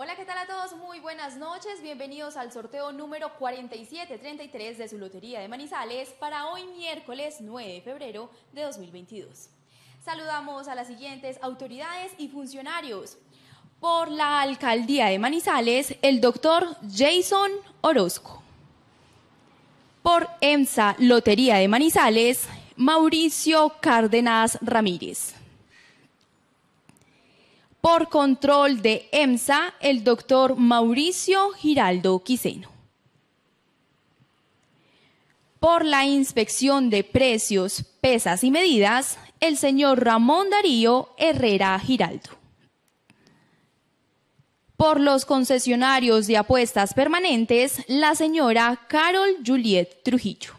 Hola, ¿qué tal a todos? Muy buenas noches. Bienvenidos al sorteo número 4733 de su Lotería de Manizales para hoy miércoles 9 de febrero de 2022. Saludamos a las siguientes autoridades y funcionarios. Por la Alcaldía de Manizales, el doctor Jason Orozco. Por EMSA Lotería de Manizales, Mauricio Cárdenas Ramírez. Por control de EMSA, el doctor Mauricio Giraldo Quiseno. Por la inspección de precios, pesas y medidas, el señor Ramón Darío Herrera Giraldo. Por los concesionarios de apuestas permanentes, la señora Carol Juliet Trujillo.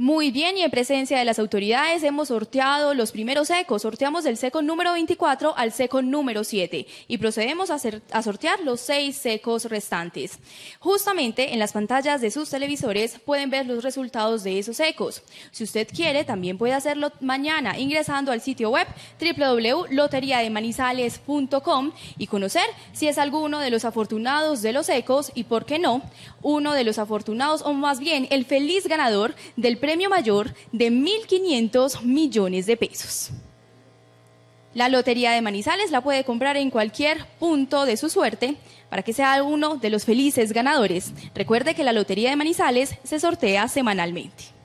Muy bien, y en presencia de las autoridades hemos sorteado los primeros secos. Sorteamos del seco número 24 al seco número 7 y procedemos a, sortear los seis secos restantes. Justamente en las pantallas de sus televisores pueden ver los resultados de esos secos. Si usted quiere, también puede hacerlo mañana ingresando al sitio web www.loteriademanizales.com y conocer si es alguno de los afortunados de los secos y, por qué no, uno de los afortunados o más bien el feliz ganador del premio mayor de 1.500 millones de pesos. La Lotería de Manizales la puede comprar en cualquier punto de su suerte para que sea uno de los felices ganadores. Recuerde que la Lotería de Manizales se sortea semanalmente.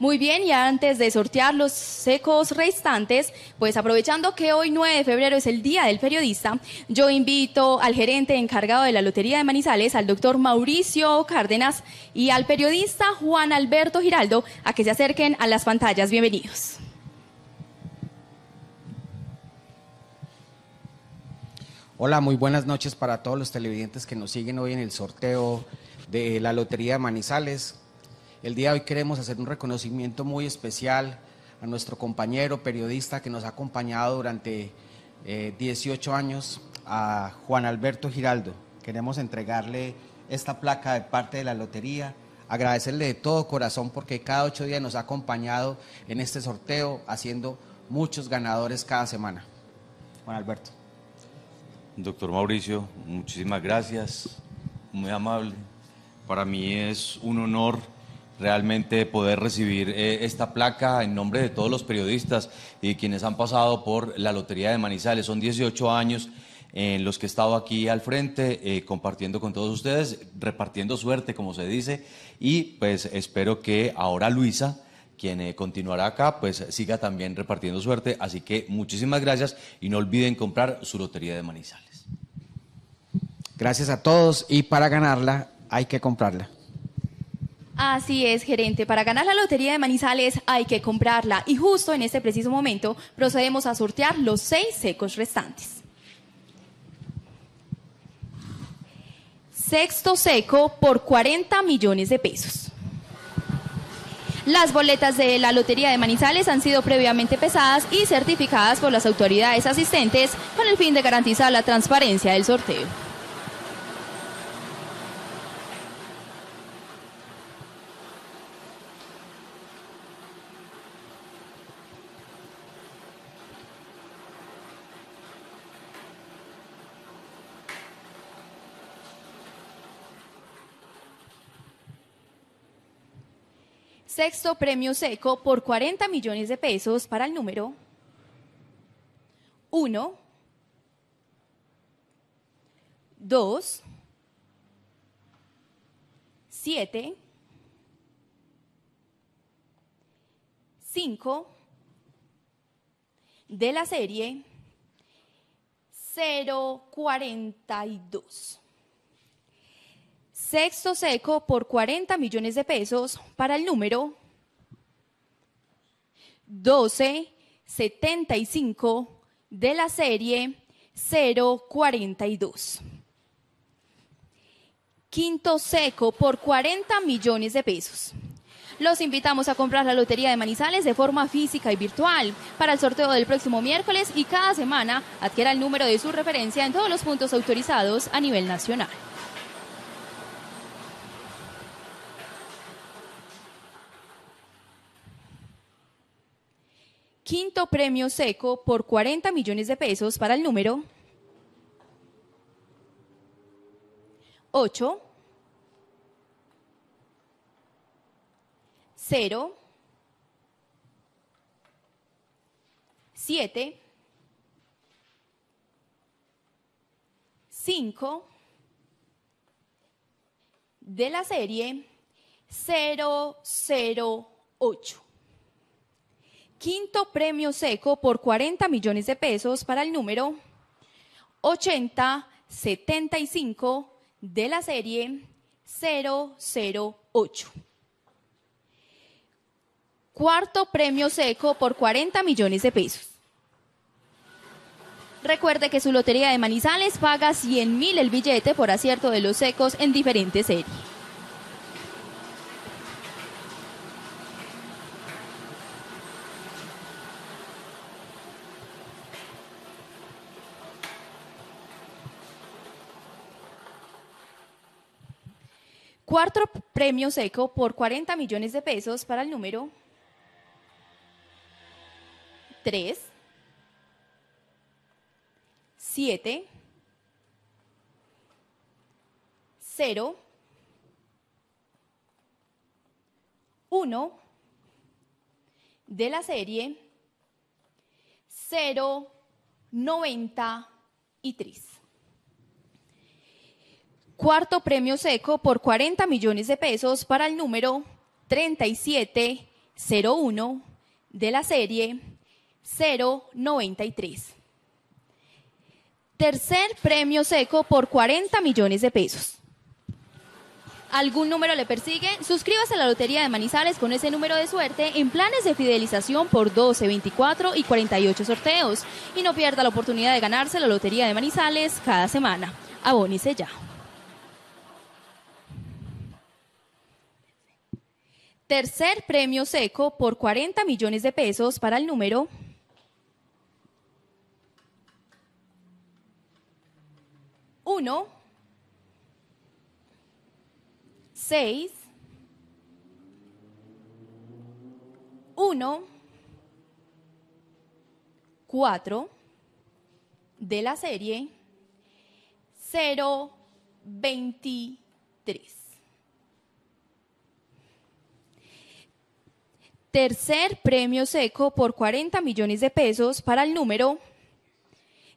Muy bien, y antes de sortear los secos restantes, pues aprovechando que hoy 9 de febrero es el Día del Periodista, yo invito al gerente encargado de la Lotería de Manizales, al doctor Mauricio Cárdenas, y al periodista Juan Alberto Giraldo a que se acerquen a las pantallas. Bienvenidos. Hola, muy buenas noches para todos los televidentes que nos siguen hoy en el sorteo de la Lotería de Manizales. El día de hoy queremos hacer un reconocimiento muy especial a nuestro compañero periodista que nos ha acompañado durante 18 años, a Juan Alberto Giraldo. Queremos entregarle esta placa de parte de la lotería, agradecerle de todo corazón porque cada ocho días nos ha acompañado en este sorteo, haciendo muchos ganadores cada semana. Juan Alberto. Doctor Mauricio, muchísimas gracias, muy amable. Para mí es un honor realmente poder recibir eh, esta placa en nombre de todos los periodistas y quienes han pasado por la Lotería de Manizales. Son 18 años en los que he estado aquí al frente eh, compartiendo con todos ustedes, repartiendo suerte, como se dice, y pues espero que ahora Luisa quien eh, continuará acá, pues siga también repartiendo suerte. Así que muchísimas gracias y no olviden comprar su Lotería de Manizales. Gracias a todos y para ganarla hay que comprarla. Así es, gerente. Para ganar la Lotería de Manizales hay que comprarla y justo en este preciso momento procedemos a sortear los seis secos restantes. Sexto seco por 40 millones de pesos. Las boletas de la Lotería de Manizales han sido previamente pesadas y certificadas por las autoridades asistentes con el fin de garantizar la transparencia del sorteo. Sexto premio seco por 40 millones de pesos para el número 1, 2, 7, 5 de la serie 042. Sexto seco por 40 millones de pesos para el número 1275 de la serie 042. Quinto seco por 40 millones de pesos. Los invitamos a comprar la Lotería de Manizales de forma física y virtual para el sorteo del próximo miércoles y cada semana adquiera el número de su referencia en todos los puntos autorizados a nivel nacional. quinto premio seco por 40 millones de pesos para el número 8, 0, 7, 5 de la serie 008. Quinto premio seco por 40 millones de pesos para el número 8075 de la serie 008. Cuarto premio seco por 40 millones de pesos. Recuerde que su lotería de Manizales paga 100 mil el billete por acierto de los secos en diferentes series. Cuarto premio seco por 40 millones de pesos para el número 3, 7, 0, 1 de la serie 093. Cuarto premio seco por 40 millones de pesos para el número 3701 de la serie 093. Tercer premio seco por 40 millones de pesos. ¿Algún número le persigue? Suscríbase a la Lotería de Manizales con ese número de suerte en planes de fidelización por 12, 24 y 48 sorteos. Y no pierda la oportunidad de ganarse la Lotería de Manizales cada semana. Abónice ya. Tercer premio seco por 40 millones de pesos para el número 1, 6, 1, 4 de la serie 023. Tercer premio seco por 40 millones de pesos para el número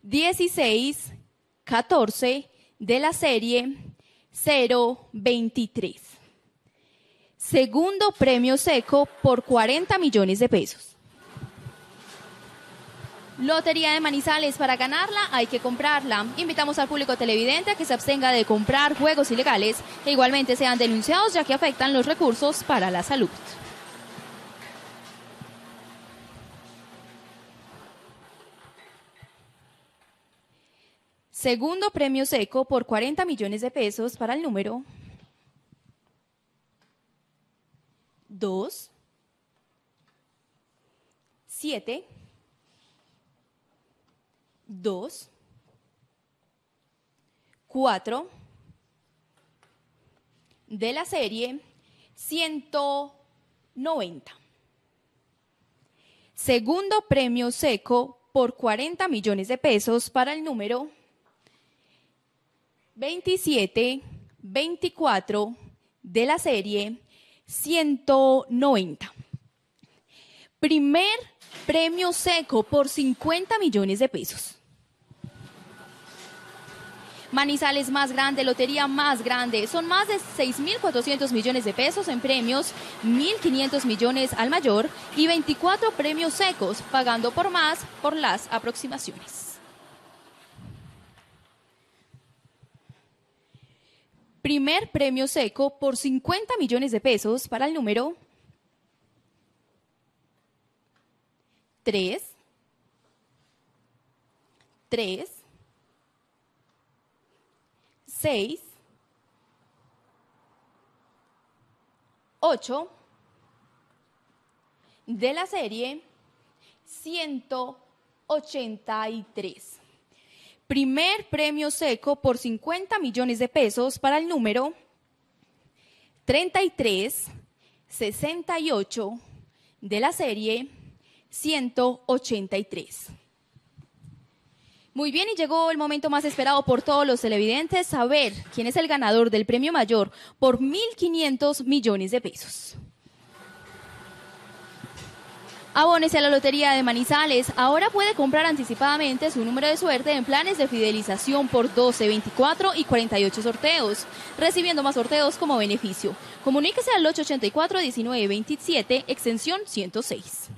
1614 de la serie 023. Segundo premio seco por 40 millones de pesos. Lotería de Manizales, para ganarla hay que comprarla. Invitamos al público televidente a que se abstenga de comprar juegos ilegales e igualmente sean denunciados ya que afectan los recursos para la salud. Segundo premio seco por 40 millones de pesos para el número 2, 7, 2, 4 de la serie 190. Segundo premio seco por 40 millones de pesos para el número 27, 24 de la serie 190. Primer premio seco por 50 millones de pesos. Manizales más grande, lotería más grande. Son más de 6.400 millones de pesos en premios, 1.500 millones al mayor y 24 premios secos, pagando por más por las aproximaciones. Primer premio seco por 50 millones de pesos para el número 3, 3, 6, 8 de la serie 183 primer premio seco por 50 millones de pesos para el número 3368 de la serie 183. Muy bien, y llegó el momento más esperado por todos los televidentes, saber quién es el ganador del premio mayor por 1.500 millones de pesos. Abónese a la Lotería de Manizales. Ahora puede comprar anticipadamente su número de suerte en planes de fidelización por 12, 24 y 48 sorteos, recibiendo más sorteos como beneficio. Comuníquese al 884-1927, extensión 106.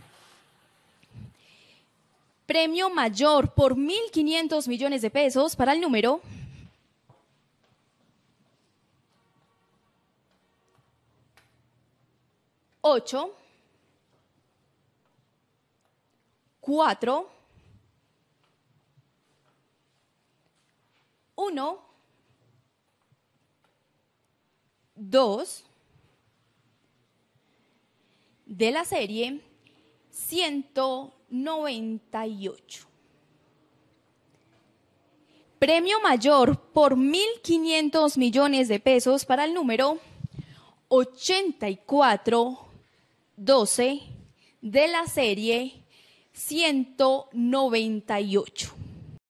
Premio mayor por 1.500 millones de pesos para el número 8. 4, 1, 2 de la serie 198. Premio mayor por 1.500 millones de pesos para el número 8412 de la serie 198.